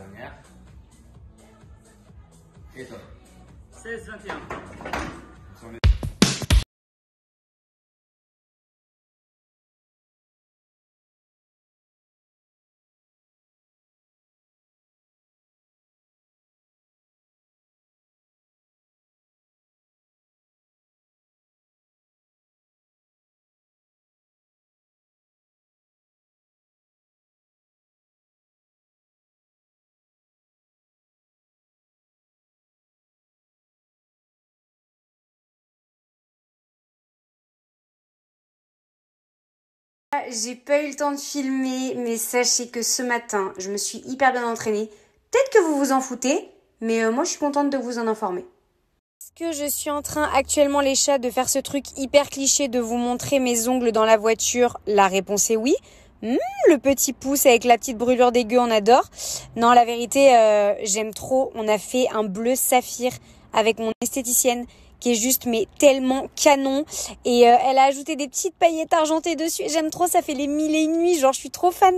La dernière. Et top. J'ai pas eu le temps de filmer, mais sachez que ce matin, je me suis hyper bien entraînée. Peut-être que vous vous en foutez, mais euh, moi je suis contente de vous en informer. Est-ce que je suis en train actuellement les chats de faire ce truc hyper cliché de vous montrer mes ongles dans la voiture? La réponse est oui. Hmm, le petit pouce avec la petite brûlure dégueu, on adore. Non, la vérité, euh, j'aime trop. On a fait un bleu saphir avec mon esthéticienne qui est juste mais tellement canon et euh, elle a ajouté des petites paillettes argentées dessus. J'aime trop, ça fait les mille et une nuits, genre je suis trop fan.